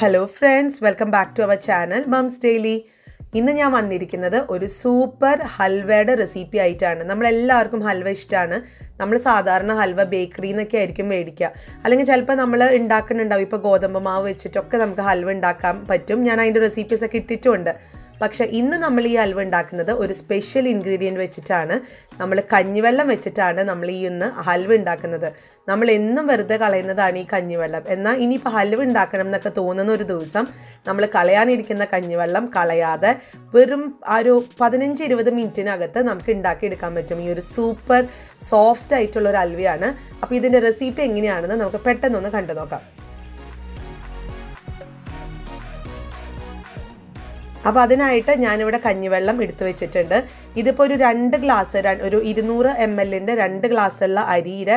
Hello friends welcome back to our channel mums daily ഇന്ന് ഞാൻ വന്നിരിക്കുന്നത് ഒരു സൂപ്പർ ഹൽവയുടെ റെസിപ്പി ആയിട്ടാണ്. നമ്മളെല്ലാവർക്കും ഹൽവ ഇഷ്ടമാണ് നമ്മൾ സാധാരണ ഹൽവ ബേക്കറിയിൽ നിന്നൊക്കെ ആയിരിക്കും മേടിക്കുക. അല്ലെങ്കിൽ ചിലപ്പോൾ നമ്മൾ ഉണ്ടാക്കുന്നുണ്ടാവും. ഇപ്പോൾ ഗോതമ്പ് മാവ് വെച്ചിട്ടൊക്കെ നമുക്ക് ഹൽവ ഉണ്ടാക്കാൻ പറ്റും. ഞാൻ അതിന്റെ റെസിപ്പീസൊക്കെ ഇട്ടിട്ടുമുണ്ട്. പക്ഷേ ഇന്ന് നമ്മൾ ഈ ഹൽവ ഉണ്ടാക്കുന്നത് ഒരു സ്പെഷ്യൽ ഇൻഗ്രീഡിയന്റ് വെച്ചിട്ടാണ്. നമ്മൾ കഞ്ഞിവെള്ളം വെച്ചിട്ടാണ് നമ്മൾ ഈ ഇന്ന് ഹൽവ ഉണ്ടാക്കുന്നത്. നമ്മൾ എന്നും വെറുതെ കളയുന്നതാണ് ഈ കഞ്ഞിവെള്ളം. എന്നാൽ ഇനിയിപ്പോൾ ഹൽവ ഉണ്ടാക്കണം എന്നൊക്കെ തോന്നുന്ന ഒരു ദിവസം നമ്മൾ കളയാനിരിക്കുന്ന കഞ്ഞിവെള്ളം കളയാതെ വെറും ആ ഒരു പതിനഞ്ച് ഇരുപത് മിനിറ്റിനകത്ത് നമുക്ക് ഉണ്ടാക്കിയെടുക്കാൻ പറ്റും. ഈ ഒരു സൂപ്പർ സോഫ്റ്റ് ആയിട്ടുള്ള ഒരു അൽവയാണ്. അപ്പോൾ ഇതിന്റെ റെസിപ്പി എങ്ങനെയാണെന്ന് നമുക്ക് പെട്ടെന്നൊന്ന് കണ്ടു നോക്കാം അപ്പോൾ അതിനായിട്ട് ഞാനിവിടെ കഞ്ഞിവെള്ളം എടുത്തു വെച്ചിട്ടുണ്ട്. ഇതിപ്പോൾ ഒരു രണ്ട് ഗ്ലാസ് ഒരു ഇരുന്നൂറ് എം എല്ലിന്റെ രണ്ട് ഗ്ലാസ് ഉള്ള അരിയുടെ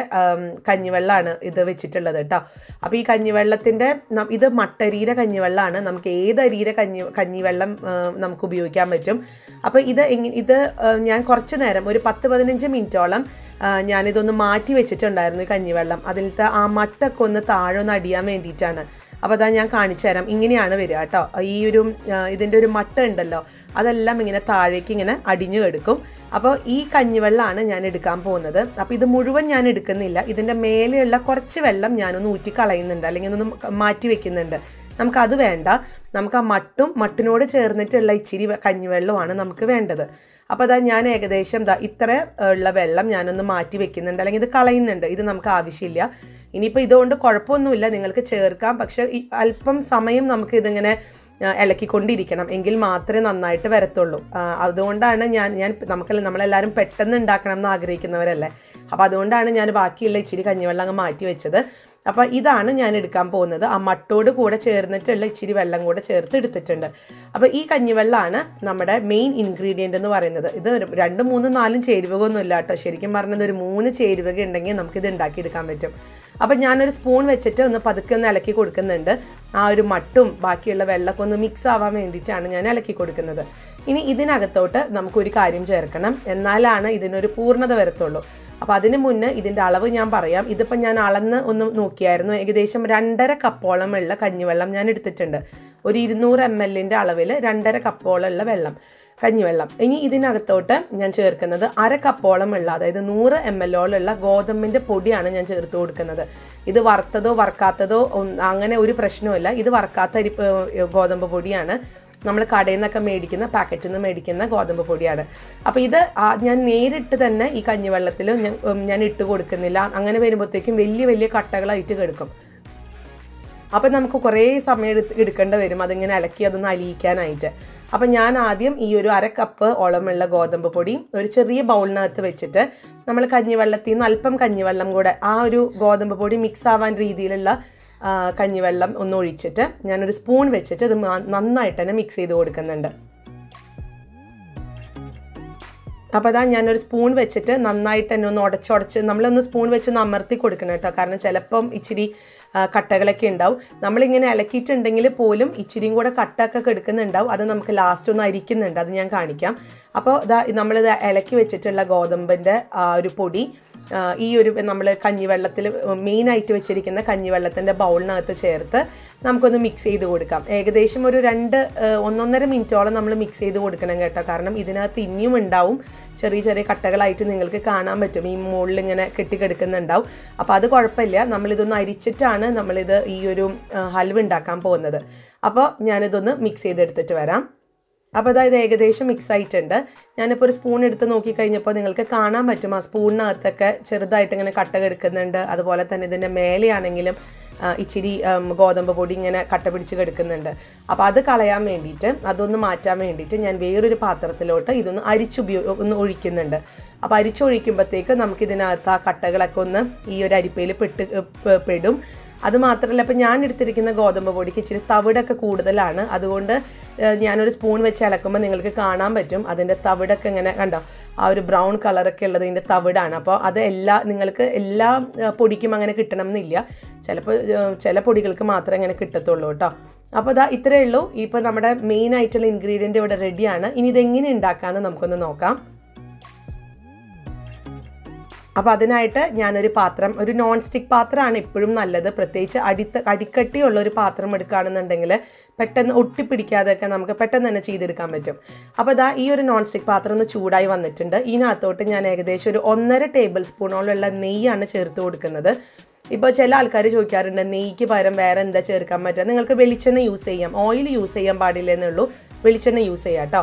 കഞ്ഞിവെള്ളമാണ് ഇത് വെച്ചിട്ടുള്ളത് കേട്ടോ അപ്പോൾ ഈ കഞ്ഞിവെള്ളത്തിന്റെ ഇത് മട്ടരിയുടെ കഞ്ഞിവെള്ളമാണ് നമുക്ക് ഏത് അരിയുടെ കഞ്ഞി കഞ്ഞിവെള്ളം നമുക്ക് ഉപയോഗിക്കാൻ പറ്റും. അപ്പോൾ ഇത് ഇത് ഞാൻ കുറച്ച് നേരം ഒരു പത്ത് പതിനഞ്ച് മിനിറ്റോളം ഞാനിതൊന്ന് മാറ്റി വെച്ചിട്ടുണ്ടായിരുന്നു ഈ കഞ്ഞിവെള്ളം. അതിലത്തെ ആ മട്ടൊക്കെ ഒന്ന് താഴെ ഒന്ന് അടിയാൻ വേണ്ടിയിട്ടാണ്. അപ്പോൾ അതാ ഞാൻ കാണിച്ചു തരാം. ഇങ്ങനെയാണ് വരിക കേട്ടോ. ഈ ഒരു ഇതിന്റെ ഒരു മട്ട ഉണ്ടല്ലോ അതെല്ലാം ഇങ്ങനെ താഴേക്ക് ഇങ്ങനെ അടിഞ്ഞു എടുക്കും അപ്പോൾ ഈ കഞ്ഞിവെള്ളമാണ് ഞാൻ എടുക്കാൻ പോകുന്നത്. അപ്പോൾ ഇത് മുഴുവൻ ഞാൻ എടുക്കുന്നില്ല. ഇതിന്റെ മേലെയുള്ള കുറച്ച് വെള്ളം ഞാനൊന്ന് ഊറ്റി കളയുന്നുണ്ട് അല്ലെങ്കിൽ ഒന്ന് മാറ്റി വെക്കുന്നുണ്ട്. നമുക്കത് വേണ്ട. നമുക്ക് ആ മട്ടും മട്ടിനോട് ചേർന്നിട്ടുള്ള ഇച്ചിരി കഞ്ഞിവെള്ളമാണ് നമുക്ക് വേണ്ടത്. അപ്പോൾ അതാ ഞാൻ ഏകദേശം ഇത്ര ഉള്ള വെള്ളം ഞാനൊന്ന് മാറ്റി വെക്കുന്നുണ്ട് അല്ലെങ്കിൽ ഇത് കളയുന്നുണ്ട്. ഇത് നമുക്ക് ആവശ്യമില്ല. ഇനിയിപ്പോൾ ഇതുകൊണ്ട് കുഴപ്പമൊന്നുമില്ല നിങ്ങൾക്ക് ചേർക്കാം. പക്ഷേ അല്പം സമയം നമുക്ക് ഇതിങ്ങനെ ഇളക്കിക്കൊണ്ടിരിക്കണം. എങ്കിൽ മാത്രമേ നന്നായിട്ട് വരത്തുള്ളൂ. അതുകൊണ്ടാണ് ഞാൻ ഞാൻ നമുക്ക് നമ്മളെല്ലാവരും പെട്ടെന്ന് ഉണ്ടാക്കണം എന്ന് ആഗ്രഹിക്കുന്നവരല്ലേ. അപ്പോൾ അതുകൊണ്ടാണ് ഞാൻ ബാക്കിയുള്ള ഇച്ചിരി കഞ്ഞിവെള്ളം അങ്ങ് മാറ്റി വെച്ചത്. അപ്പോൾ ഇതാണ് ഞാൻ എടുക്കാൻ പോകുന്നത്. ആ മട്ടോട് കൂടെ ചേർന്നിട്ടുള്ള ഇച്ചിരി വെള്ളം കൂടെ ചേർത്ത് എടുത്തിട്ടുണ്ട്. അപ്പോൾ ഈ കഞ്ഞിവെള്ളമാണ് നമ്മുടെ മെയിൻ ഇൻഗ്രീഡിയന്റ് എന്ന് പറയുന്നത്. ഇത് രണ്ട് മൂന്ന് നാലും ചേരുവകയൊന്നും ഇല്ല കേട്ടോ. ശരിക്കും പറഞ്ഞത് ഒരു മൂന്ന് ചേരുവക ഉണ്ടെങ്കിൽ നമുക്കിത് ഉണ്ടാക്കിയെടുക്കാൻ പറ്റും. അപ്പം ഞാനൊരു സ്പൂൺ വെച്ചിട്ട് ഒന്ന് പതുക്കെ ഒന്ന് ഇളക്കി കൊടുക്കുന്നുണ്ട്. ആ ഒരു മട്ടും ബാക്കിയുള്ള വെള്ളമൊക്കെ ഒന്ന് മിക്സ് ആവാൻ വേണ്ടിയിട്ടാണ് ഞാൻ ഇളക്കി കൊടുക്കുന്നത്. ഇനി ഇതിനകത്തോട്ട് നമുക്കൊരു കാര്യം ചേർക്കണം. എന്നാലാണ് ഇതിനൊരു പൂർണത വരത്തുള്ളൂ. അപ്പോൾ അതിന് മുന്നേ ഇതിന്റെ അളവ് ഞാൻ പറയാം. ഇതിപ്പോൾ ഞാൻ അളന്ന് ഒന്ന് നോക്കിയായിരുന്നു. ഏകദേശം രണ്ടര കപ്പോളം ഉള്ള കഞ്ഞിവെള്ളം ഞാൻ എടുത്തിട്ടുണ്ട്. ഒരു ഇരുന്നൂറ് എം എല്ലിന്റെ അളവിൽ രണ്ടര കപ്പോളം ഉള്ള വെള്ളം കഞ്ഞിവെള്ളം. ഇനി ഇതിനകത്തോട്ട് ഞാൻ ചേർക്കുന്നത് അര കപ്പോളം ഉള്ള അതായത് നൂറ് എം എൽ ഓളുള്ള ഗോതമ്പിന്റെ പൊടിയാണ് ഞാൻ ചേർത്ത് കൊടുക്കുന്നത്. ഇത് വറുത്തതോ വറുക്കാത്തതോ അങ്ങനെ ഒരു പ്രശ്നവുമില്ല. ഇത് വറുക്കാത്ത ഗോതമ്പ് പൊടിയാണ്. നമ്മൾ കടയിൽ നിന്നൊക്കെ മേടിക്കുന്ന പാക്കറ്റിൽ നിന്ന് മേടിക്കുന്ന ഗോതമ്പ് പൊടിയാണ്. അപ്പോൾ ഇത് ഞാൻ നേരിട്ട് തന്നെ ഈ കഞ്ഞിവെള്ളത്തിൽ ഞാൻ ഇട്ട് കൊടുക്കുന്നില്ല. അങ്ങനെ വരുമ്പോഴത്തേക്കും വലിയ വലിയ കട്ടകളായിട്ട് കിടക്കും. അപ്പം നമുക്ക് കുറേ സമയം എടുത്ത് എടുക്കേണ്ടി വരും. അതിങ്ങനെ ഇളക്കി അതൊന്ന് അലിയിക്കാനായിട്ട്. അപ്പം ഞാൻ ആദ്യം ഈ ഒരു അര കപ്പ് ഓളമുള്ള ഗോതമ്പ് പൊടി ഒരു ചെറിയ ബൗളിനകത്ത് വെച്ചിട്ട് നമ്മൾ കഞ്ഞിവെള്ളത്തിൽ നിന്ന് അല്പം കഞ്ഞിവെള്ളം കൂടെ ആ ഒരു ഗോതമ്പ് പൊടി മിക്സ് ആവാൻ രീതിയിലുള്ള കഞ്ഞിവെള്ളം ഒന്ന് ഒഴിച്ചിട്ട് ഞാനൊരു സ്പൂൺ വെച്ചിട്ട് ഇത് നന്നായിട്ട് തന്നെ മിക്സ് ചെയ്ത് കൊടുക്കുന്നുണ്ട്. അപ്പോൾ അതാ ഞാനൊരു സ്പൂൺ വെച്ചിട്ട് നന്നായിട്ട് തന്നെ ഒന്ന് ഉടച്ചുടച്ച് നമ്മളൊന്ന് സ്പൂൺ വെച്ച് ഒന്ന് അമർത്തി കൊടുക്കണം കേട്ടോ. കാരണം ചിലപ്പം ഇച്ചിരി കട്ടകളൊക്കെ ഉണ്ടാവും. നമ്മളിങ്ങനെ ഇളക്കിയിട്ടുണ്ടെങ്കിൽ പോലും ഇച്ചിരിയും കൂടെ കട്ടൊക്കെ കെടുക്കുന്നുണ്ടാവും. അത് നമുക്ക് ലാസ്റ്റ് ഒന്ന് അരിക്കുന്നുണ്ട്. അത് ഞാൻ കാണിക്കാം. അപ്പോൾ ഇതാ നമ്മളിത് ഇളക്കി വെച്ചിട്ടുള്ള ഗോതമ്പിന്റെ ഒരു പൊടി ഈ ഒരു നമ്മൾ കഞ്ഞിവെള്ളത്തിൽ മെയിനായിട്ട് വെച്ചിരിക്കുന്ന കഞ്ഞിവെള്ളത്തിന്റെ ബൗളിനകത്ത് ചേർത്ത് നമുക്കൊന്ന് മിക്സ് ചെയ്ത് കൊടുക്കാം. ഏകദേശം ഒരു രണ്ട് ഒന്നൊന്നര മിനിറ്റോളം നമ്മൾ മിക്സ് ചെയ്ത് കൊടുക്കണം കേട്ടോ. കാരണം ഇതിനകത്ത് ഇനിയും ഉണ്ടാവും. ചെറിയ ചെറിയ കട്ടകളായിട്ട് നിങ്ങൾക്ക് കാണാൻ പറ്റും. ഈ മുകളിൽ ഇങ്ങനെ കെട്ടിക്കെടുക്കുന്നുണ്ടാവും. അപ്പോൾ അത് കുഴപ്പമില്ല. നമ്മളിതൊന്ന് അരിച്ചിട്ടാണ് നമ്മളിത് ഈ ഒരു ഹൽവ് ഉണ്ടാക്കാൻ പോകുന്നത്. അപ്പോൾ ഞാനിതൊന്ന് മിക്സ് ചെയ്തെടുത്തിട്ട് വരാം. അപ്പോൾ അതായത് ഏകദേശം മിക്സ് ആയിട്ടുണ്ട് ഞാനിപ്പോൾ ഒരു സ്പൂൺ എടുത്ത് നോക്കിക്കഴിഞ്ഞപ്പോൾ നിങ്ങൾക്ക് കാണാൻ പറ്റും. ആ സ്പൂണിനകത്തൊക്കെ ചെറുതായിട്ട് ഇങ്ങനെ കട്ട കെടുക്കുന്നുണ്ട്. അതുപോലെ തന്നെ ഇതിന്റെ മേലെയാണെങ്കിലും ഇച്ചിരി ഗോതമ്പ് പൊടി ഇങ്ങനെ കട്ട പിടിച്ച് കിടക്കുന്നുണ്ട്. അപ്പോൾ അത് കളയാൻ വേണ്ടിയിട്ട് അതൊന്ന് മാറ്റാൻ വേണ്ടിയിട്ട് ഞാൻ വേറൊരു പാത്രത്തിലോട്ട് ഇതൊന്ന് അരിച്ചുപയോഗ ഒന്ന് ഒഴിക്കുന്നുണ്ട്. അപ്പോൾ അരിച്ചൊഴിക്കുമ്പോഴത്തേക്ക് നമുക്കിതിനകത്ത് ആ കട്ടകളൊക്കെ ഒന്ന് ഈ ഒരു അരിപ്പയിൽ പെട്ട് പെടും. അത് മാത്രമല്ല ഇപ്പം ഞാൻ എടുത്തിരിക്കുന്ന ഗോതമ്പ് പൊടിക്ക് ഇച്ചിരി തവിടൊക്കെ കൂടുതലാണ്. അതുകൊണ്ട് ഞാനൊരു സ്പൂൺ വെച്ച് അലക്കുമ്പോൾ നിങ്ങൾക്ക് കാണാൻ പറ്റും. അതിന്റെ തവിടൊക്കെ ഇങ്ങനെ കണ്ടോ? ആ ഒരു ബ്രൗൺ കളറൊക്കെ ഉള്ളത് ഇതിന്റെ തവിടാണ്. അപ്പോൾ അത് എല്ലാ നിങ്ങൾക്ക് എല്ലാ പൊടിക്കും അങ്ങനെ കിട്ടണം എന്നില്ല. ചിലപ്പോൾ ചില പൊടികൾക്ക് മാത്രമേ അങ്ങനെ കിട്ടത്തുള്ളൂ കേട്ടോ. അപ്പോൾ അതാ ഇത്രയേ ഉള്ളൂ. ഇപ്പോൾ നമ്മുടെ മെയിൻ ആയിട്ടുള്ള ഇൻഗ്രീഡിയന്റ് ഇവിടെ റെഡിയാണ് ഇനി ഇതെങ്ങനെ ഉണ്ടാക്കാമെന്ന് നമുക്കൊന്ന് നോക്കാം. അപ്പോൾ അതിനായിട്ട് ഞാനൊരു പാത്രം ഒരു നോൺ സ്റ്റിക്ക് പാത്രമാണ് ഇപ്പോഴും നല്ലത്. പ്രത്യേകിച്ച് അടിത്ത അടിക്കട്ടിയുള്ള ഒരു പാത്രം എടുക്കുകയാണെന്നുണ്ടെങ്കിൽ പെട്ടെന്ന് ഒട്ടിപ്പിടിക്കാതെയൊക്കെ നമുക്ക് പെട്ടെന്ന് തന്നെ ചെയ്തെടുക്കാൻ പറ്റും. അപ്പോൾ ഇതാ ഈ ഒരു നോൺ സ്റ്റിക്ക് പാത്രം ഒന്ന് ചൂടായി വന്നിട്ടുണ്ട്. ഇതിനകത്തോട്ട് ഞാൻ ഏകദേശം ഒരു ഒന്നര ടേബിൾ സ്പൂണോളമുള്ള നെയ്യാണ് ചേർത്ത് കൊടുക്കുന്നത്. ഇപ്പോൾ ചില ആൾക്കാർ ചോദിക്കാറുണ്ട് നെയ്ക്ക് പകരം വേറെ എന്താ ചേർക്കാൻ പറ്റുക? നിങ്ങൾക്ക് വെളിച്ചെണ്ണ യൂസ് ചെയ്യാം. ഓയിൽ യൂസ് ചെയ്യാൻ പാടില്ല എന്നുള്ളൂ വെളിച്ചെണ്ണ യൂസ് ചെയ്യാം കേട്ടോ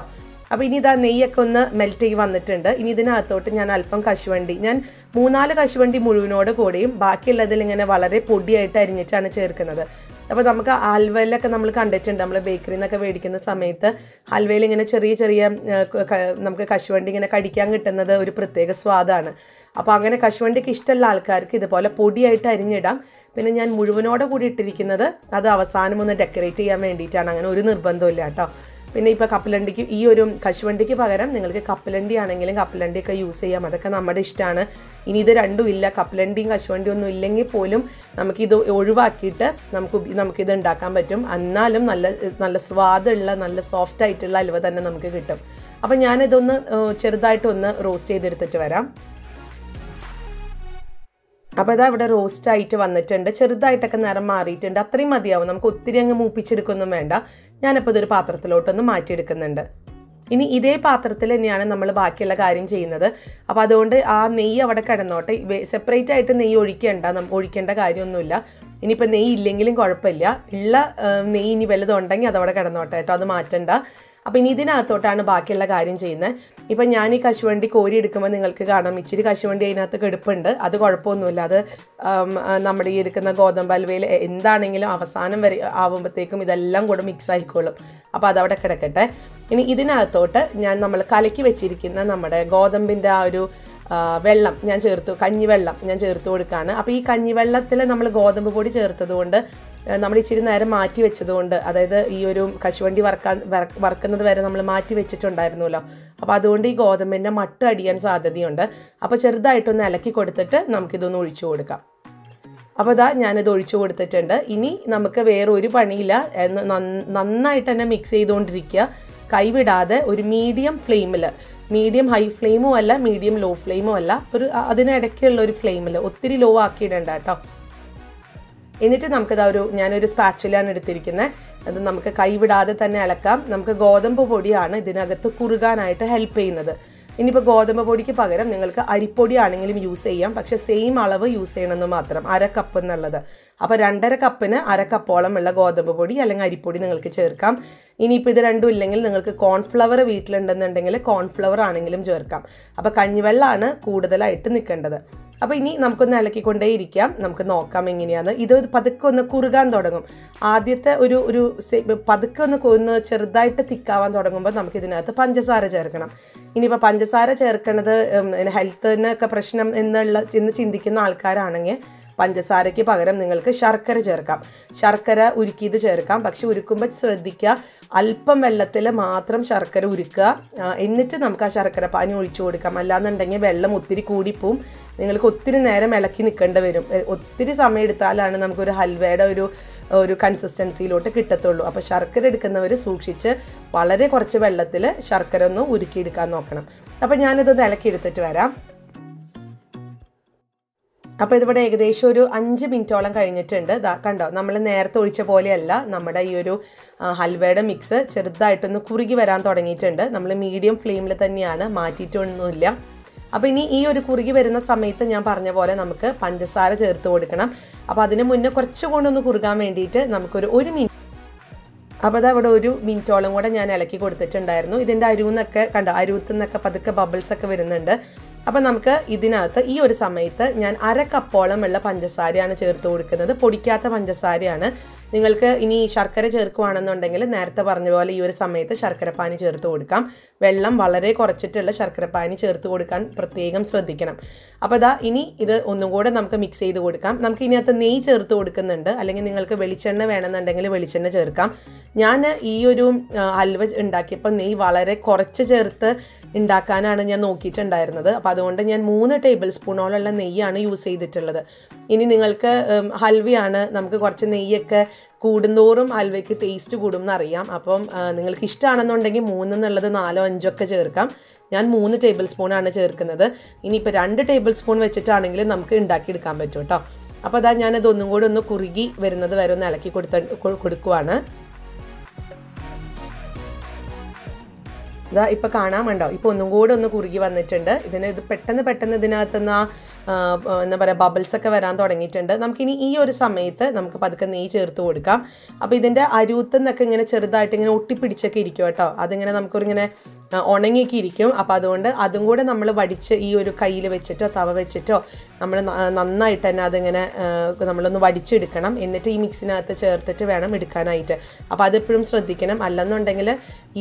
അപ്പോൾ ഇനി ഇതാ നെയ്യൊക്കെ ഒന്ന് മെൽറ്റ് ചെയ്ത് വന്നിട്ടുണ്ട്. ഇനി ഇതിനകത്തോട്ട് ഞാൻ അല്പം കശുവണ്ടി ഞാൻ മൂന്നാൽ കശുവണ്ടി മുഴുവനോട് കൂടിയും ബാക്കിയുള്ളതിൽ ഇങ്ങനെ വളരെ പൊടിയായിട്ട് അരിഞ്ഞിട്ടാണ് ചേർക്കുന്നത്. അപ്പോൾ നമുക്ക് ഹൽവയിലൊക്കെ നമ്മൾ കണ്ടിട്ടുണ്ട് നമ്മൾ ബേക്കറിയിൽ നിന്നൊക്കെ മേടിക്കുന്ന സമയത്ത് ഹൽവയിൽ ഇങ്ങനെ ചെറിയ ചെറിയ നമുക്ക് കശുവണ്ടി ഇങ്ങനെ കടിക്കാൻ കിട്ടുന്നത് ഒരു പ്രത്യേക സ്വാദാണ്. അപ്പോൾ അങ്ങനെ കശുവണ്ടിക്ക് ഇഷ്ടമുള്ള ആൾക്കാർക്ക് ഇതുപോലെ പൊടിയായിട്ട് അരിഞ്ഞിടാം. പിന്നെ ഞാൻ മുഴുവനോടെ കൂടി ഇട്ടിരിക്കുന്നത് അത് അവസാനം ഒന്ന് ഡെക്കറേറ്റ് ചെയ്യാൻ വേണ്ടിയിട്ടാണ്. അങ്ങനെ ഒരു നിർബന്ധമില്ല കേട്ടോ. പിന്നെ ഇപ്പോൾ കപ്പലണ്ടിക്ക് ഈ ഒരു കശുവണ്ടിക്ക് പകരം നിങ്ങൾക്ക് കപ്പലണ്ടി ആണെങ്കിലും കപ്പലണ്ടിയൊക്കെ യൂസ് ചെയ്യാം. അതൊക്കെ നമ്മുടെ ഇഷ്ടമാണ് ഇനി ഇത് രണ്ടും ഇല്ല. കപ്പലണ്ടിയും കശുവണ്ടിയും ഒന്നും ഇല്ലെങ്കിൽ പോലും നമുക്കിത് ഒഴിവാക്കിയിട്ട് നമുക്ക് നമുക്കിത് ഉണ്ടാക്കാൻ പറ്റും. എന്നാലും നല്ല നല്ല സ്വാദുള്ള നല്ല സോഫ്റ്റ് ആയിട്ടുള്ള അലുവ തന്നെ നമുക്ക് കിട്ടും. അപ്പം ഞാനിതൊന്ന് ചെറുതായിട്ടൊന്ന് റോസ്റ്റ് ചെയ്തെടുത്തിട്ട് വരാം. അപ്പോൾ ഇതാ ഇവിടെ റോസ്റ്റ് ആയിട്ട് വന്നിട്ടുണ്ട്. ചെറുതായിട്ടൊക്കെ നിറം മാറിയിട്ടുണ്ട്. അത്രയും മതിയാവും. നമുക്ക് ഒത്തിരി അങ്ങ് മൂപ്പിച്ചെടുക്കൊന്നും വേണ്ട. ഞാനിപ്പോൾ ഇതൊരു പാത്രത്തിലോട്ടൊന്ന് മാറ്റിയെടുക്കുന്നുണ്ട്. ഇനി ഇതേ പാത്രത്തിൽ തന്നെയാണ് നമ്മൾ ബാക്കിയുള്ള കാര്യം ചെയ്യുന്നത്. അപ്പോൾ അതുകൊണ്ട് ആ നെയ്യ് അവിടെ കിടന്നോട്ടെ. സെപ്പറേറ്റ് ആയിട്ട് നെയ്യ് ഒഴിക്കേണ്ട ഒഴിക്കേണ്ട കാര്യമൊന്നുമില്ല. ഇനിയിപ്പോൾ നെയ്യ് ഇല്ലെങ്കിലും കുഴപ്പമില്ല. ഉള്ള നെയ്യ് ഇനി വലുതുണ്ടെങ്കിൽ അതവിടെ കിടന്നോട്ടെ കേട്ടോ. അത് മാറ്റണ്ട. അപ്പോൾ ഇനി ഇതിനകത്തോട്ടാണ് ബാക്കിയുള്ള കാര്യം ചെയ്യുന്നത്. ഇപ്പം ഞാൻ ഈ കശുവണ്ടി കോരി എടുക്കുമ്പോൾ നിങ്ങൾക്ക് കാണാം. ഇച്ചിരി കശുവണ്ടി അതിനകത്ത് കെടുപ്പുണ്ട്. അത് കുഴപ്പമൊന്നുമില്ല. അത് നമ്മുടെ ഈ എടുക്കുന്ന ഗോതമ്പ് അൽവയിൽ എന്താണെങ്കിലും അവസാനം വരെ ആവുമ്പോഴത്തേക്കും ഇതെല്ലാം കൂടെ മിക്സ് ആയിക്കോളും. അപ്പോൾ അതവിടെ കിടക്കട്ടെ. ഇനി ഇതിനകത്തോട്ട് ഞാൻ നമ്മൾ കലക്കി വെച്ചിരിക്കുന്ന നമ്മുടെ ഗോതമ്പിന്റെ ആ ഒരു വെള്ളം ഞാൻ ചേർത്തു. കഞ്ഞിവെള്ളം ഞാൻ ചേർത്ത് കൊടുക്കുകയാണ് അപ്പോൾ ഈ കഞ്ഞിവെള്ളത്തിൽ നമ്മൾ ഗോതമ്പ് പൊടി ചേർത്തത് കൊണ്ട് നമ്മൾ ഇച്ചിരി നേരം മാറ്റി വെച്ചതുകൊണ്ട് അതായത് ഈ ഒരു കശുവണ്ടി വറക്കാൻ വറ- വറക്കുന്നത് വരെ നമ്മൾ മാറ്റി വെച്ചിട്ടുണ്ടായിരുന്നല്ലോ. അപ്പോൾ അതുകൊണ്ട് ഈ ഗോതമ്പിന്റെ മട്ട് അടിയാൻ സാധ്യതയുണ്ട്. അപ്പോൾ ചെറുതായിട്ടൊന്ന് ഇലക്കി കൊടുത്തിട്ട് നമുക്കിതൊന്ന് ഒഴിച്ചു കൊടുക്കാം. അപ്പോൾ ഇതാ ഞാനിത് ഒഴിച്ചു കൊടുത്തിട്ടുണ്ട്. ഇനി നമുക്ക് വേറെ ഒരു പണിയില്ല നന്നായിട്ട് തന്നെ മിക്സ് ചെയ്തുകൊണ്ടിരിക്കുക. കൈവിടാതെ ഒരു മീഡിയം ഫ്ലെയിമിൽ മീഡിയം ഹൈ ഫ്ലെയിമോ അല്ല മീഡിയം ലോ ഫ്ലെയിമോ അല്ല. ഒരു അതിനിടയ്ക്കുള്ള ഒരു ഫ്ലെയിമിൽ ഒത്തിരി ലോ ആക്കിയിടേണ്ട കേട്ടോ. എന്നിട്ട് നമുക്കിതാ ഒരു ഞാനൊരു സ്പാച്ചിലാണ് എടുത്തിരിക്കുന്നത് അത് നമുക്ക് കൈവിടാതെ തന്നെ ഇളക്കാം നമുക്ക് ഗോതമ്പ് പൊടിയാണ് ഇതിനകത്ത് കുറുകാനായിട്ട് ഹെൽപ്പ് ചെയ്യുന്നത്. ഇനിയിപ്പോൾ ഗോതമ്പ് പൊടിക്ക് പകരം നിങ്ങൾക്ക് അരിപ്പൊടി ആണെങ്കിലും യൂസ് ചെയ്യാം. പക്ഷെ സെയിം അളവ് യൂസ് ചെയ്യണമെന്ന് മാത്രം. അര കപ്പ് എന്നുള്ളത്. അപ്പോൾ രണ്ടര കപ്പിന് അര കപ്പോളം ഉള്ള ഗോതമ്പ് പൊടി അല്ലെങ്കിൽ അരിപ്പൊടി നിങ്ങൾക്ക് ചേർക്കാം. ഇനിയിപ്പോൾ ഇത് രണ്ടും ഇല്ലെങ്കിൽ നിങ്ങൾക്ക് കോൺഫ്ലവർ വീട്ടിലുണ്ടെന്നുണ്ടെങ്കിൽ കോൺഫ്ലവർ ആണെങ്കിലും ചേർക്കാം. അപ്പോൾ കഞ്ഞിവെള്ളമാണ് കൂടുതലായിട്ട് നിൽക്കേണ്ടത്. അപ്പോൾ ഇനി നമുക്കൊന്ന് അലക്കിക്കൊണ്ടേ ഇരിക്കാം. നമുക്ക് നോക്കാം എങ്ങനെയാണ്. ഇത് പതുക്കെ ഒന്ന് കുറുകാൻ തുടങ്ങും. ആദ്യത്തെ ഒരു ഒരു പതുക്കെ ഒന്ന് ഒന്ന് ചെറുതായിട്ട് തിക്കാവാൻ തുടങ്ങുമ്പോൾ നമുക്ക് ഇതിനകത്ത് പഞ്ചസാര ചേർക്കണം. ഇനിയിപ്പോൾ പഞ്ചസാര ചേർക്കണത് ഹെൽത്തിനൊക്കെ പ്രശ്നം എന്നുള്ള എന്ന് ചിന്തിക്കുന്ന ആൾക്കാരാണെങ്കിൽ പഞ്ചസാരയ്ക്ക് പകരം നിങ്ങൾക്ക് ശർക്കര ചേർക്കാം. ശർക്കര ഉരുക്കിയത് ചേർക്കാം. പക്ഷെ ഉരുക്കുമ്പോൾ ശ്രദ്ധിക്കുക. അല്പം വെള്ളത്തിൽ മാത്രം ശർക്കര ഉരുക്കുക. എന്നിട്ട് നമുക്ക് ആ ശർക്കര പാനി ഒഴിച്ചു കൊടുക്കാം. അല്ലാന്നുണ്ടെങ്കിൽ വെള്ളം ഒത്തിരി കൂടിപ്പോവും. നിങ്ങൾക്ക് ഒത്തിരി നേരം ഇളക്കി നിൽക്കേണ്ടി വരും. ഒത്തിരി സമയം എടുത്താലാണ് നമുക്കൊരു ഹൽവയുടെ ഒരു ഒരു കൺസിസ്റ്റൻസിയിലോട്ട് കിട്ടത്തുള്ളൂ. അപ്പോൾ ശർക്കര എടുക്കുന്നവർ സൂക്ഷിച്ച് വളരെ കുറച്ച് വെള്ളത്തിൽ ശർക്കര ഒന്ന് ഉരുക്കിയെടുക്കാൻ നോക്കണം. അപ്പോൾ ഞാനിതൊന്ന് ഇളക്കി എടുത്തിട്ട് വരാം. അപ്പോൾ ഇതിവിടെ ഏകദേശം ഒരു അഞ്ച് മിനിറ്റോളം കഴിഞ്ഞിട്ടുണ്ട്. കണ്ടോ നമ്മൾ നേരത്തെ ഒഴിച്ച പോലെയല്ല നമ്മുടെ ഈ ഒരു ഹൽവയുടെ മിക്സ് ചെറുതായിട്ടൊന്ന് കുറുകി വരാൻ തുടങ്ങിയിട്ടുണ്ട്. നമ്മൾ മീഡിയം ഫ്ലെയിമിൽ തന്നെയാണ് മാറ്റിയിട്ടൊന്നുമില്ല. അപ്പോൾ ഇനി ഈ ഒരു കുറുകി വരുന്ന സമയത്ത് ഞാൻ പറഞ്ഞ പോലെ നമുക്ക് പഞ്ചസാര ചേർത്ത് കൊടുക്കണം. അപ്പോൾ അതിന് മുന്നേ കുറച്ച് ഒന്ന് കുറുകാൻ വേണ്ടിയിട്ട് നമുക്കൊരു ഒരു മിനിറ്റ് അപ്പോൾ അത് അവിടെ ഒരു മിനിറ്റോളം കൂടെ ഞാൻ ഇളക്കി കൊടുത്തിട്ടുണ്ടായിരുന്നു. ഇതിന്റെ അരുന്നൊക്കെ കണ്ടോ അരുവത്തു നിന്നൊക്കെ പതുക്കെ ബബിൾസ് ഒക്കെ വരുന്നുണ്ട്. അപ്പോൾ നമുക്ക് ഇതിനകത്ത് ഈ ഒരു സമയത്ത് ഞാൻ അര കപ്പോളം ഉള്ള പഞ്ചസാരയാണ് ചേർത്ത് കൊടുക്കുന്നത്. പൊടിക്കാത്ത പഞ്ചസാരയാണ്. നിങ്ങൾക്ക് ഇനി ശർക്കര ചേർക്കുകയാണെന്നുണ്ടെങ്കിൽ നേരത്തെ പറഞ്ഞ പോലെ ഈ ഒരു സമയത്ത് ശർക്കരപ്പാനി ചേർത്ത് കൊടുക്കാം. വെള്ളം വളരെ കുറച്ചിട്ടുള്ള ശർക്കരപ്പാനി ചേർത്ത് കൊടുക്കാൻ പ്രത്യേകം ശ്രദ്ധിക്കണം. അപ്പോൾ ഇതാ ഇനി ഇത് ഒന്നും കൂടെ നമുക്ക് മിക്സ് ചെയ്ത് കൊടുക്കാം. നമുക്ക് ഇതിനകത്ത് നെയ്യ് ചേർത്ത് കൊടുക്കുന്നുണ്ട്. അല്ലെങ്കിൽ നിങ്ങൾക്ക് വെളിച്ചെണ്ണ വേണമെന്നുണ്ടെങ്കിൽ വെളിച്ചെണ്ണ ചേർക്കാം. ഞാൻ ഈ ഒരു ഹൽവ ഉണ്ടാക്കിയപ്പോൾ നെയ്യ് വളരെ കുറച്ച് ചേർത്ത് ഉണ്ടാക്കാനാണ് ഞാൻ നോക്കിയിട്ടുണ്ടായിരുന്നത്. അപ്പോൾ അതുകൊണ്ട് ഞാൻ മൂന്ന് ടേബിൾ സ്പൂണോളമുള്ള നെയ്യാണ് യൂസ് ചെയ്തിട്ടുള്ളത്. ഇനി നിങ്ങൾക്ക് ഹൽവയാണ് നമുക്ക് കുറച്ച് നെയ്യൊക്കെ കൂടുന്തോറും ഹൽവയ്ക്ക് ടേസ്റ്റ് കൂടും എന്നറിയാം അപ്പം നിങ്ങൾക്ക് ഇഷ്ടമാണെന്നുണ്ടെങ്കിൽ മൂന്നെന്നുള്ളത് നാലോ അഞ്ചോ ഒക്കെ ചേർക്കാം. ഞാൻ മൂന്ന് ടേബിൾ സ്പൂണാണ് ചേർക്കുന്നത്. ഇനിയിപ്പോൾ രണ്ട് ടേബിൾ സ്പൂൺ വെച്ചിട്ടാണെങ്കിൽ നമുക്ക് ഉണ്ടാക്കിയെടുക്കാൻ പറ്റും കേട്ടോ. അപ്പോൾ അതാ ഞാനത് ഒന്നും കൂടി ഒന്ന് കുറുകി വരുന്നത് വരെ ഒന്ന് ഇളക്കി കൊടുത്ത കൊടുക്കുവാണ്. ഇതാ ഇപ്പൊ കാണാൻ വേണ്ടോ ഇപ്പൊ ഒന്നും കൂടെ ഒന്ന് കുറുകി വന്നിട്ടുണ്ട്. ഇതിന് ഇത് പെട്ടെന്ന് പെട്ടെന്ന് ഇതിനകത്തുനിന്ന് ആ എന്താ പറയുക ബബിൾസ് ഒക്കെ വരാൻ തുടങ്ങിയിട്ടുണ്ട്. നമുക്കിനി ഈ ഒരു സമയത്ത് നമുക്ക് പതുക്കെ നെയ്യ് ചേർത്ത് കൊടുക്കാം. അപ്പോൾ ഇതിന്റെ അരുവത്ത് നിന്നൊക്കെ ഇങ്ങനെ ചെറുതായിട്ട് ഇങ്ങനെ ഒട്ടിപ്പിടിച്ചൊക്കെ ഇരിക്കും കേട്ടോ. അതിങ്ങനെ നമുക്കൊരിങ്ങനെ ഉണങ്ങിയൊക്കെ ഇരിക്കും. അപ്പോൾ അതുകൊണ്ട് അതും കൂടെ നമ്മൾ വടിച്ച് ഈ ഒരു കയ്യിൽ വെച്ചിട്ടോ തവ വെച്ചിട്ടോ നമ്മൾ നന്നായിട്ട് തന്നെ അതിങ്ങനെ നമ്മളൊന്ന് വടിച്ചെടുക്കണം. എന്നിട്ട് ഈ മിക്സിനകത്ത് ചേർത്തിട്ട് വേണം എടുക്കാനായിട്ട്. അപ്പോൾ അതെപ്പോഴും ശ്രദ്ധിക്കണം. അല്ലെന്നുണ്ടെങ്കിൽ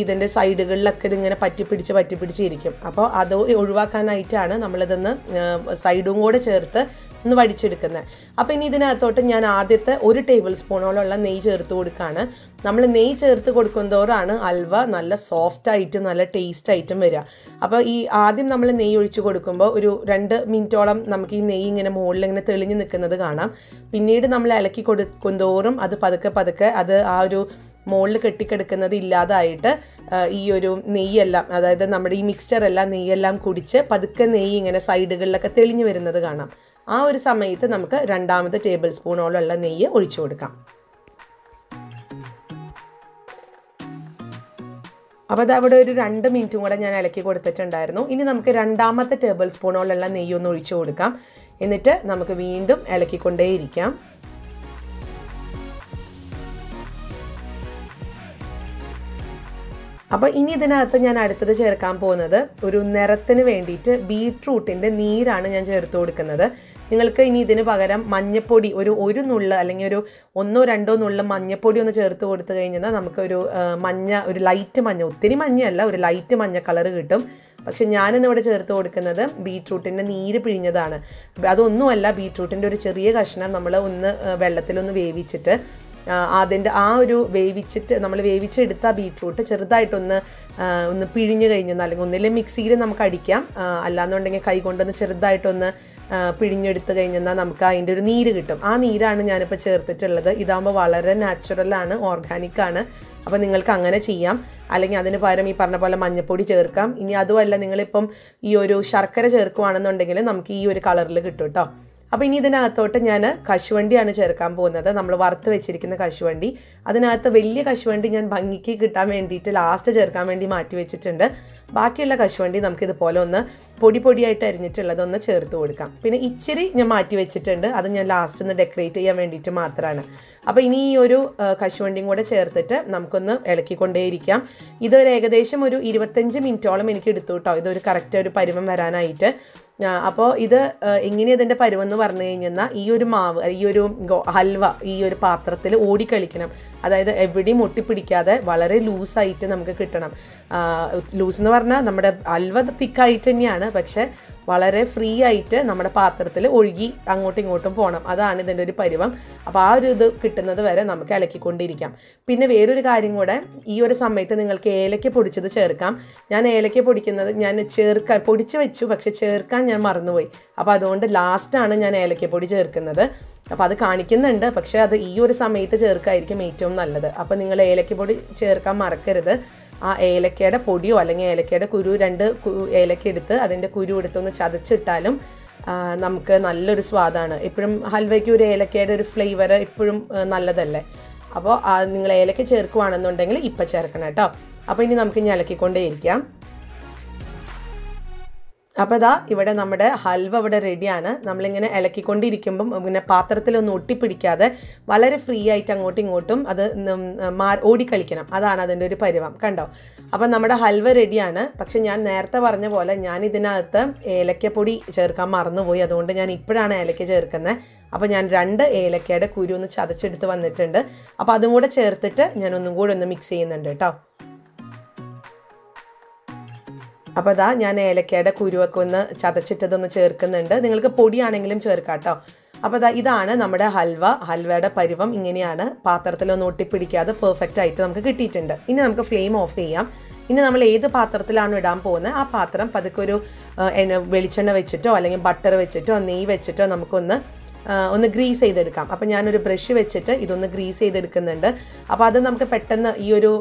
ഇതിന്റെ സൈഡുകളിലൊക്കെ ഇതിങ്ങനെ പറ്റി പിടിച്ച് പറ്റി പിടിച്ചിരിക്കും. അപ്പോൾ അത് ഒഴിവാക്കാനായിട്ടാണ് നമ്മളിതൊന്ന് സൈഡും കൂടെ ചേർത്ത് ഒന്ന് വടിച്ചെടുക്കുന്നത്. അപ്പോൾ ഇനി ഇതിനകത്തോട്ട് ഞാൻ ആദ്യത്തെ ഒരു ടേബിൾ സ്പൂണോളമുള്ള നെയ്യ് ചേർത്ത് കൊടുക്കുകയാണ്. നമ്മൾ നെയ്യ് ചേർത്ത് കൊടുക്കുന്തോറാണ് അൽവ നല്ല സോഫ്റ്റ് ആയിട്ടും നല്ല ടേസ്റ്റ് ആയിട്ടും വരിക. അപ്പോൾ ഈ ആദ്യം നമ്മൾ നെയ്യ് ഒഴിച്ച് കൊടുക്കുമ്പോൾ ഒരു രണ്ട് മിനിറ്റോളം നമുക്ക് ഈ നെയ്യ് ഇങ്ങനെ മുകളിൽ ഇങ്ങനെ തെളിഞ്ഞ് നിൽക്കുന്നത് കാണാം. പിന്നീട് നമ്മൾ ഇളക്കി കൊടുക്കുന്തോറും അത് പതുക്കെ പതുക്കെ അത് ആ ഒരു മുകളിൽ കെട്ടിക്കിടക്കുന്നത് ഇല്ലാതായിട്ട് ഈ ഒരു നെയ്യെല്ലാം അതായത് നമ്മുടെ ഈ മിക്സ്ചറെല്ലാം നെയ്യെല്ലാം കുടിച്ച് പതുക്കെ നെയ്യ് ഇങ്ങനെ സൈഡുകളിലൊക്കെ തെളിഞ്ഞു വരുന്നത് കാണാം. ആ ഒരു സമയത്ത് നമുക്ക് രണ്ടാമത്തെ ടേബിൾ സ്പൂണോളമുള്ള നെയ്യ് ഒഴിച്ചു കൊടുക്കാം. അപ്പോൾ അത് അവിടെ ഒരു രണ്ട് മിനിറ്റും കൂടെ ഞാൻ ഇളക്കി കൊടുത്തിട്ടുണ്ടായിരുന്നു. ഇനി നമുക്ക് രണ്ടാമത്തെ ടേബിൾ സ്പൂണോളുള്ള നെയ്യൊന്ന് ഒഴിച്ചു കൊടുക്കാം. എന്നിട്ട് നമുക്ക് വീണ്ടും ഇളക്കിക്കൊണ്ടേയിരിക്കാം. അപ്പോൾ ഇനി ഇതിനകത്ത് ഞാൻ അടുത്തത് ചേർക്കാൻ പോകുന്നത് ഒരു നിറത്തിന് വേണ്ടിയിട്ട് ബീട്രൂട്ടിന്റെ നീരാണ് ഞാൻ ചേർത്ത് കൊടുക്കുന്നത്. നിങ്ങൾക്ക് ഇനി ഇതിന് പകരം മഞ്ഞപ്പൊടി ഒരു ഒരു നുള്ള അല്ലെങ്കിൽ ഒരു ഒന്നോ രണ്ടോ നുള്ള മഞ്ഞപ്പൊടി ഒന്ന് ചേർത്ത് കൊടുത്തു കഴിഞ്ഞാൽ നമുക്കൊരു മഞ്ഞ ഒരു ലൈറ്റ് മഞ്ഞ ഒത്തിരി മഞ്ഞയല്ല ഒരു ലൈറ്റ് മഞ്ഞ കളർ കിട്ടും. പക്ഷെ ഞാനിന്ന് ഇവിടെ ചേർത്ത് കൊടുക്കുന്നത് ബീട്രൂട്ടിന്റെ നീര് പിഴിഞ്ഞതാണ്. അതൊന്നുമല്ല ബീട്രൂട്ടിന്റെ ഒരു ചെറിയ കഷ്ണം നമ്മൾ ഒന്ന് വെള്ളത്തിലൊന്ന് വേവിച്ചിട്ട് അതിന്റെ ആ ഒരു വേവിച്ചിട്ട് നമ്മൾ വേവിച്ചെടുത്ത ആ ബീട്രൂട്ട് ചെറുതായിട്ടൊന്ന് ഒന്ന് പിഴിഞ്ഞു കഴിഞ്ഞാൽ അല്ലെങ്കിൽ ഒന്നിലെ മിക്സിയിൽ നമുക്ക് അടിക്കാം. അല്ലാന്നുണ്ടെങ്കിൽ കൈ കൊണ്ടൊന്ന് ചെറുതായിട്ടൊന്ന് പിഴിഞ്ഞെടുത്ത് കഴിഞ്ഞാൽ നമുക്ക് അതിന്റെ ഒരു നീര് കിട്ടും. ആ നീരാണ് ഞാനിപ്പോൾ ചേർത്തിട്ടുള്ളത്. ഇതാകുമ്പോൾ വളരെ നാച്ചുറലാണ് ഓർഗാനിക്കാണ് അപ്പോൾ നിങ്ങൾക്ക് അങ്ങനെ ചെയ്യാം. അല്ലെങ്കിൽ അതിന് പകരം ഈ പറഞ്ഞ പോലെ മഞ്ഞപ്പൊടി ചേർക്കാം. ഇനി അതുമല്ല നിങ്ങളിപ്പം ഈ ഒരു ശർക്കര ചേർക്കുവാണെന്നുണ്ടെങ്കിൽ നമുക്ക് ഈ ഒരു കളറിൽ കിട്ടും കേട്ടോ. അപ്പോൾ ഇനി ഇതിനകത്തോട്ട് ഞാൻ കശുവണ്ടിയാണ് ചേർക്കാൻ പോകുന്നത്. നമ്മൾ വറുത്ത് വെച്ചിരിക്കുന്ന കശുവണ്ടി. അതിനകത്ത് വലിയ കശുവണ്ടി ഞാൻ ഭംഗിക്ക് കിട്ടാൻ വേണ്ടിയിട്ട് ലാസ്റ്റ് ചേർക്കാൻ വേണ്ടി മാറ്റി വെച്ചിട്ടുണ്ട്. ബാക്കിയുള്ള കശുവണ്ടി നമുക്ക് ഇതുപോലെ ഒന്ന് പൊടി പൊടിയായിട്ട് അരിഞ്ഞിട്ടുള്ളത് ഒന്ന് ചേർത്ത് കൊടുക്കാം. പിന്നെ ഇച്ചിരി ഞാൻ മാറ്റി വെച്ചിട്ടുണ്ട്. അത് ഞാൻ ലാസ്റ്റ് ഒന്ന് ഡെക്കറേറ്റ് ചെയ്യാൻ വേണ്ടിയിട്ട് മാത്രമാണ് അപ്പോൾ ഇനി ഈ ഒരു കശുവണ്ടിയും കൂടെ ചേർത്തിട്ട് നമുക്കൊന്ന് ഇളക്കിക്കൊണ്ടേയിരിക്കാം. ഇതൊരു ഏകദേശം ഒരു ഇരുപത്തഞ്ച് മിനിറ്റോളം എനിക്ക് എടുത്തു കേട്ടോ. ഇതൊരു കറക്റ്റ് ഒരു പരുവം വരാനായിട്ട്. അപ്പോൾ ഇത് എങ്ങനെയാണ് എങ്ങനെയാ ഇതിന്റെ പരുവെന്ന് പറഞ്ഞു കഴിഞ്ഞാൽ ഈ ഒരു മാവ് ഈ ഒരു ഹൽവ ഈ ഒരു പാത്രത്തിൽ ഓടിക്കളിക്കണം അതായത് എവിടെയും ഒട്ടിപ്പിടിക്കാതെ വളരെ ലൂസായിട്ട് നമുക്ക് കിട്ടണം. ലൂസ് എന്ന് പറഞ്ഞാൽ നമ്മുടെ ഹൽവ തിക്കായിട്ട് തന്നെയാണ്. പക്ഷേ വളരെ ഫ്രീ ആയിട്ട് നമ്മുടെ പാത്രത്തിൽ ഒഴുകി അങ്ങോട്ടും ഇങ്ങോട്ടും പോകണം അതാണ് ഇതിന്റെ ഒരു പരിവം. അപ്പോൾ ആ ഒരു ഇത് കിട്ടുന്നത് വരെ നമുക്ക് ഇളക്കിക്കൊണ്ടിരിക്കാം. പിന്നെ വേറൊരു കാര്യം കൂടെ ഈ ഒരു സമയത്ത് നിങ്ങൾക്ക് ഏലക്ക പൊടിച്ചത് ചേർക്കാം. ഞാൻ ഏലക്ക പൊടിക്കുന്നത് ഞാൻ ചേർക്കാൻ പൊടിച്ച് വെച്ചു പക്ഷെ ചേർക്കാൻ ഞാൻ മറന്നുപോയി. അപ്പോൾ അതുകൊണ്ട് ലാസ്റ്റാണ് ഞാൻ ഏലക്കപ്പൊടി ചേർക്കുന്നത്. അപ്പോൾ അത് കാണിക്കുന്നുണ്ട് പക്ഷേ അത് ഈ ഒരു സമയത്ത് ചേർക്കായിരിക്കും ഏറ്റവും നല്ലത്. അപ്പോൾ നിങ്ങൾ ഏലക്കപ്പൊടി ചേർക്കാൻ മറക്കരുത്. ആ ഏലക്കയുടെ പൊടിയോ അല്ലെങ്കിൽ ഏലക്കയുടെ കുരു രണ്ട് ഏലക്ക എടുത്ത് അതിന്റെ കുരു എടുത്തൊന്ന് ചതച്ചിട്ടാലും നമുക്ക് നല്ലൊരു സ്വാദാണ്. ഇപ്പോഴും ഹൽവയ്ക്ക് ഒരു ഏലക്കയുടെ ഒരു ഫ്ലേവർ ഇപ്പോഴും നല്ലതല്ലേ? അപ്പോൾ നിങ്ങൾ ഏലക്ക ചേർക്കുവാണെന്നുണ്ടെങ്കിൽ ഇപ്പം ചേർക്കണം കേട്ടോ. അപ്പോൾ ഇനി നമുക്ക് ഇനി ഇളക്കിക്കൊണ്ടേയിരിക്കാം. അപ്പോൾ ഇതാ ഇവിടെ നമ്മുടെ ഹൽവ ഇവിടെ റെഡിയാണ് നമ്മളിങ്ങനെ ഇളക്കിക്കൊണ്ടിരിക്കുമ്പം ഇങ്ങനെ പാത്രത്തിലൊന്നും ഒട്ടിപ്പിടിക്കാതെ വളരെ ഫ്രീ ആയിട്ട് അങ്ങോട്ടും ഇങ്ങോട്ടും അത് മാ ഓടിക്കളിക്കണം. അതാണ് അതിന്റെ ഒരു പരിവം. കണ്ടോ? അപ്പം നമ്മുടെ ഹൽവ റെഡിയാണ് പക്ഷെ ഞാൻ നേരത്തെ പറഞ്ഞ പോലെ ഞാൻ ഇതിനകത്ത് ഏലക്കപ്പൊടി ചേർക്കാൻ മറന്നുപോയി. അതുകൊണ്ട് ഞാൻ ഇപ്പോഴാണ് ഏലക്ക ചേർക്കുന്നത്. അപ്പോൾ ഞാൻ രണ്ട് ഏലക്കയുടെ കുരു ഒന്ന് ചതച്ചെടുത്ത് വന്നിട്ടുണ്ട്. അപ്പോൾ അതും കൂടെ ചേർത്തിട്ട് ഞാൻ ഒന്നും കൂടെ ഒന്ന് മിക്സ് ചെയ്യുന്നുണ്ട് കേട്ടോ. അപ്പോൾ അതാ ഞാൻ ഏലക്കയുടെ കുരുവൊക്കെ ഒന്ന് ചതച്ചിട്ടതൊന്ന് ചേർക്കുന്നുണ്ട്. നിങ്ങൾക്ക് പൊടിയാണെങ്കിലും ചേർക്കാം കേട്ടോ അപ്പോൾ അതാ ഇതാണ് നമ്മുടെ ഹൽവ. ഹൽവയുടെ പരുവം ഇങ്ങനെയാണ്. പാത്രത്തിലൊന്നും ഒട്ടിപ്പിടിക്കാതെ പെർഫെക്റ്റ് ആയിട്ട് നമുക്ക് കിട്ടിയിട്ടുണ്ട്. ഇനി നമുക്ക് ഫ്ലെയിം ഓഫ് ചെയ്യാം. ഇനി നമ്മൾ ഏത് പാത്രത്തിലാണ് ഇടാൻ പോകുന്നത്? ആ പാത്രം പതുക്കെ ഒരു വെളിച്ചെണ്ണ വെച്ചിട്ടോ അല്ലെങ്കിൽ ബട്ടർ വെച്ചിട്ടോ നെയ്യ് വെച്ചിട്ടോ നമുക്കൊന്ന് ഒന്ന് ഗ്രീസ് ചെയ്തെടുക്കാം. അപ്പം ഞാനൊരു ബ്രഷ് വെച്ചിട്ട് ഇതൊന്ന് ഗ്രീസ് ചെയ്തെടുക്കുന്നുണ്ട്. അപ്പോൾ അത് നമുക്ക് പെട്ടെന്ന് ഈ ഒരു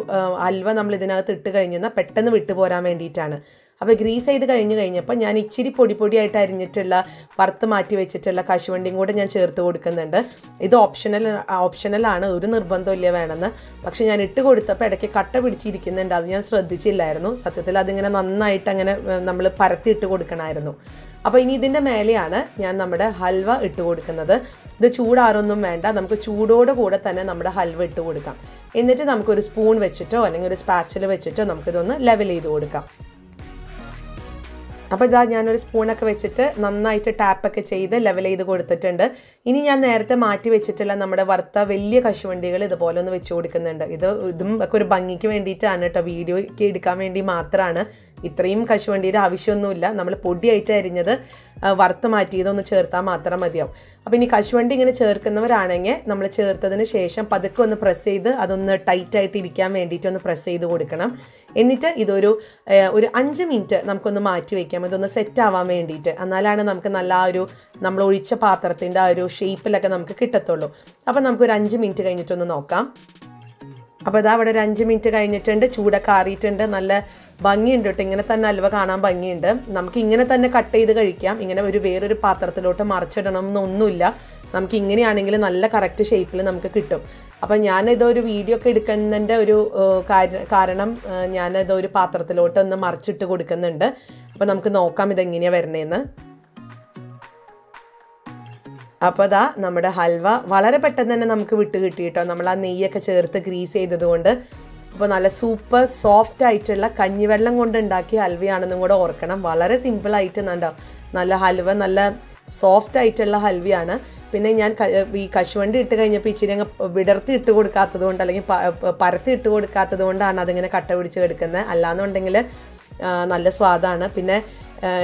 അൽവ നമ്മൾ ഇതിനകത്ത് ഇട്ട് കഴിഞ്ഞാൽ പെട്ടെന്ന് വിട്ടുപോരാൻ വേണ്ടിയിട്ടാണ്. അപ്പോൾ ഗ്രീസ് ചെയ്ത് കഴിഞ്ഞ് കഴിഞ്ഞപ്പോൾ ഞാൻ ഇച്ചിരി പൊടി പൊടിയായിട്ട് അരിഞ്ഞിട്ടുള്ള വറുത്ത് മാറ്റി വെച്ചിട്ടുള്ള കശുവണ്ടിയും കൂടെ ഞാൻ ചേർത്ത് കൊടുക്കുന്നുണ്ട്. ഇത് ഓപ്ഷണൽ ഓപ്ഷണലാണ് ഒരു നിർബന്ധമില്ല വേണമെന്ന്. പക്ഷെ ഞാൻ ഇട്ട് കൊടുത്തപ്പോൾ ഇടയ്ക്ക് കട്ട പിടിച്ചിരിക്കുന്നുണ്ട്. അത് ഞാൻ ശ്രദ്ധിച്ചില്ലായിരുന്നു. സത്യത്തിൽ അതിങ്ങനെ നന്നായിട്ട് അങ്ങനെ നമ്മൾ പരത്തി ഇട്ട് കൊടുക്കണമായിരുന്നു. അപ്പോൾ ഇനി ഇതിന്റെ മേലെയാണ് ഞാൻ നമ്മുടെ ഹൽവ ഇട്ട് കൊടുക്കുന്നത്. ഇത് ചൂടാറൊന്നും വേണ്ട. നമുക്ക് ചൂടോടെ കൂടെ തന്നെ നമ്മുടെ ഹൽവ ഇട്ട് കൊടുക്കാം. എന്നിട്ട് നമുക്കൊരു സ്പൂൺ വെച്ചിട്ടോ അല്ലെങ്കിൽ ഒരു സ്പാച്ചിൽ വെച്ചിട്ടോ നമുക്കിതൊന്ന് ലെവൽ ചെയ്ത് കൊടുക്കാം. അപ്പോൾ ഇതാ ഞാനൊരു സ്പൂണൊക്കെ വെച്ചിട്ട് നന്നായിട്ട് ടാപ്പൊക്കെ ചെയ്ത് ലെവൽ ചെയ്ത് കൊടുത്തിട്ടുണ്ട്. ഇനി ഞാൻ നേരത്തെ മാറ്റി വെച്ചിട്ടുള്ള നമ്മുടെ വറുത്ത വലിയ കശുവണ്ടികൾ ഇതുപോലെ ഒന്ന് വെച്ച് കൊടുക്കുന്നുണ്ട്. ഇത് ഇതും ഒക്കെ ഒരു ഭംഗിക്ക് വേണ്ടിയിട്ടാണ് കേട്ടോ. വീഡിയോയ്ക്ക് എടുക്കാൻ വേണ്ടി മാത്രമാണ് ഇത്രയും കശുവണ്ടിയുടെ ആവശ്യമൊന്നുമില്ല. നമ്മൾ പൊടിയായിട്ട് അരിഞ്ഞത് വറുത്ത് മാറ്റിയതൊന്ന് ചേർത്താൽ മാത്രം മതിയാവും. അപ്പോൾ ഇനി കശുവണ്ടി ഇങ്ങനെ ചേർക്കുന്നവരാണെങ്കിൽ നമ്മൾ ചേർത്തതിന് ശേഷം പതുക്കെ ഒന്ന് പ്രസ് ചെയ്ത് അതൊന്ന് ടൈറ്റായിട്ട് ഇരിക്കാൻ വേണ്ടിയിട്ട് ഒന്ന് പ്രസ് ചെയ്ത് കൊടുക്കണം. എന്നിട്ട് ഇതൊരു ഒരു അഞ്ച് മിനിറ്റ് നമുക്കൊന്ന് മാറ്റി വയ്ക്കാം ഇതൊന്ന് സെറ്റ് ആവാൻ വേണ്ടിയിട്ട്. എന്നാലാണ് നമുക്ക് നല്ല ആ ഒരു നമ്മൾ ഒഴിച്ച പാത്രത്തിന്റെ ആ ഒരു ഷേപ്പിലൊക്കെ നമുക്ക് കിട്ടത്തുള്ളൂ. അപ്പോൾ നമുക്കൊരു അഞ്ച് മിനിറ്റ് കഴിഞ്ഞിട്ടൊന്ന് നോക്കാം. അപ്പോൾ ഇതാ അവിടെ ഒരു അഞ്ച് മിനിറ്റ് കഴിഞ്ഞിട്ടുണ്ട്. ചൂടൊക്കെ ആറിയിട്ടുണ്ട്. നല്ല ഭംഗിയുണ്ട് കേട്ടോ. ഇങ്ങനെ തന്നെ അലുവ കാണാൻ ഭംഗിയുണ്ട്. നമുക്ക് ഇങ്ങനെ തന്നെ കട്ട് ചെയ്ത് കഴിക്കാം. ഇങ്ങനെ ഒരു വേറൊരു പാത്രത്തിലോട്ട് മറിച്ചിടണം എന്നൊന്നുമില്ല. നമുക്ക് ഇങ്ങനെയാണെങ്കിൽ നല്ല കറക്റ്റ് ഷേപ്പിൽ നമുക്ക് കിട്ടും. അപ്പം ഞാനിതൊരു വീഡിയോ ഒക്കെ എടുക്കുന്നതിന്റെ ഒരു കാരണം ഞാനിതൊരു പാത്രത്തിലോട്ട് ഒന്ന് മറിച്ചിട്ട് കൊടുക്കുന്നുണ്ട്. അപ്പം നമുക്ക് നോക്കാം ഇതെങ്ങനെയാണ് വരണേന്ന്. അപ്പോൾ അതാ നമ്മുടെ ഹൽവ വളരെ പെട്ടെന്ന് തന്നെ നമുക്ക് വിട്ട് കിട്ടി കേട്ടോ. നമ്മൾ ആ നെയ്യൊക്കെ ചേർത്ത് ഗ്രീസ് ചെയ്തതുകൊണ്ട് അപ്പോൾ നല്ല സൂപ്പർ സോഫ്റ്റ് ആയിട്ടുള്ള കഞ്ഞിവെള്ളം കൊണ്ട് ഉണ്ടാക്കിയ ഹൽവയാണെന്നും കൂടെ ഓർക്കണം. വളരെ സിമ്പിളായിട്ട് കണ്ടോ നല്ല ഹൽവ നല്ല സോഫ്റ്റ് ആയിട്ടുള്ള ഹൽവയാണ്. പിന്നെ ഞാൻ ഈ കശുവണ്ടി ഇട്ട് കഴിഞ്ഞപ്പോൾ ഇച്ചിരി അങ്ങ് വിടർത്തി ഇട്ട് കൊടുക്കാത്തത് കൊണ്ട് അല്ലെങ്കിൽ പരത്തി ഇട്ട് കൊടുക്കാത്തത് കൊണ്ടാണ് അതിങ്ങനെ കട്ട പിടിച്ച് കിടക്കുന്നത് അല്ലാന്നുണ്ടെങ്കിൽ നല്ല സ്വാദാണ്. പിന്നെ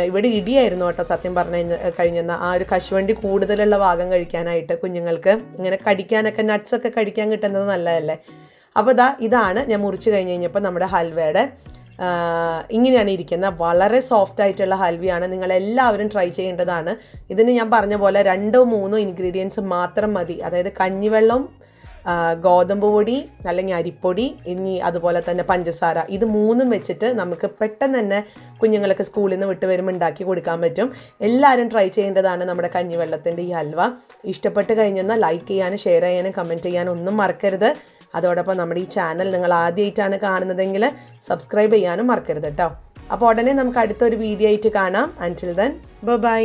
ഇവിടെ ഇടിയായിരുന്നു കേട്ടോ സത്യം പറഞ്ഞു കഴിഞ്ഞ ആ ഒരു കശുവണ്ടി കൂടുതലുള്ള ഭാഗം കഴിക്കാനായിട്ട് കുഞ്ഞുങ്ങൾക്ക് ഇങ്ങനെ കടിക്കാനൊക്കെ നട്ട്സൊക്കെ കടിക്കാൻ കിട്ടുന്നത് നല്ലതല്ലേ? അപ്പോൾ ഇതാ ഇതാണ് ഞാൻ മുറിച്ച് കഴിഞ്ഞ് കഴിഞ്ഞപ്പോൾ നമ്മുടെ ഹൽവയുടെ ഇങ്ങനെയാണ് ഇരിക്കുന്നത്. വളരെ സോഫ്റ്റ് ആയിട്ടുള്ള ഹൽവയാണ്. നിങ്ങളെല്ലാവരും ട്രൈ ചെയ്യേണ്ടതാണ്. ഇതിന് ഞാൻ പറഞ്ഞ പോലെ രണ്ടോ മൂന്നോ ഇൻഗ്രീഡിയൻസ് മാത്രം മതി. അതായത് കഞ്ഞിവെള്ളം ഗോതമ്പ് പൊടി അല്ലെങ്കിൽ അരിപ്പൊടി ഇനി അതുപോലെ തന്നെ പഞ്ചസാര. ഇത് മൂന്നും വെച്ചിട്ട് നമുക്ക് പെട്ടെന്ന് തന്നെ കുഞ്ഞുങ്ങൾക്ക് സ്കൂളിൽ നിന്ന് വിട്ട് വരുമ്പോൾ ഉണ്ടാക്കി കൊടുക്കാൻ പറ്റും. എല്ലാവരും ട്രൈ ചെയ്യേണ്ടതാണ് നമ്മുടെ കഞ്ഞിവെള്ളത്തിന്റെ ഈ ഹൽവ. ഇഷ്ടപ്പെട്ട് കഴിഞ്ഞെന്നാൽ ലൈക്ക് ചെയ്യാനും ഷെയർ ചെയ്യാനും കമന്റ് ചെയ്യാനും ഒന്നും മറക്കരുത്. അതോടൊപ്പം നമ്മുടെ ഈ ചാനൽ നിങ്ങൾ ആദ്യമായിട്ടാണ് കാണുന്നതെങ്കിൽ സബ്സ്ക്രൈബ് ചെയ്യാനും മറക്കരുത് കേട്ടോ അപ്പോൾ ഉടനെ നമുക്ക് അടുത്തൊരു വീഡിയോ ആയിട്ട് കാണാം. അന്റിൽ ദെൻ ബൈ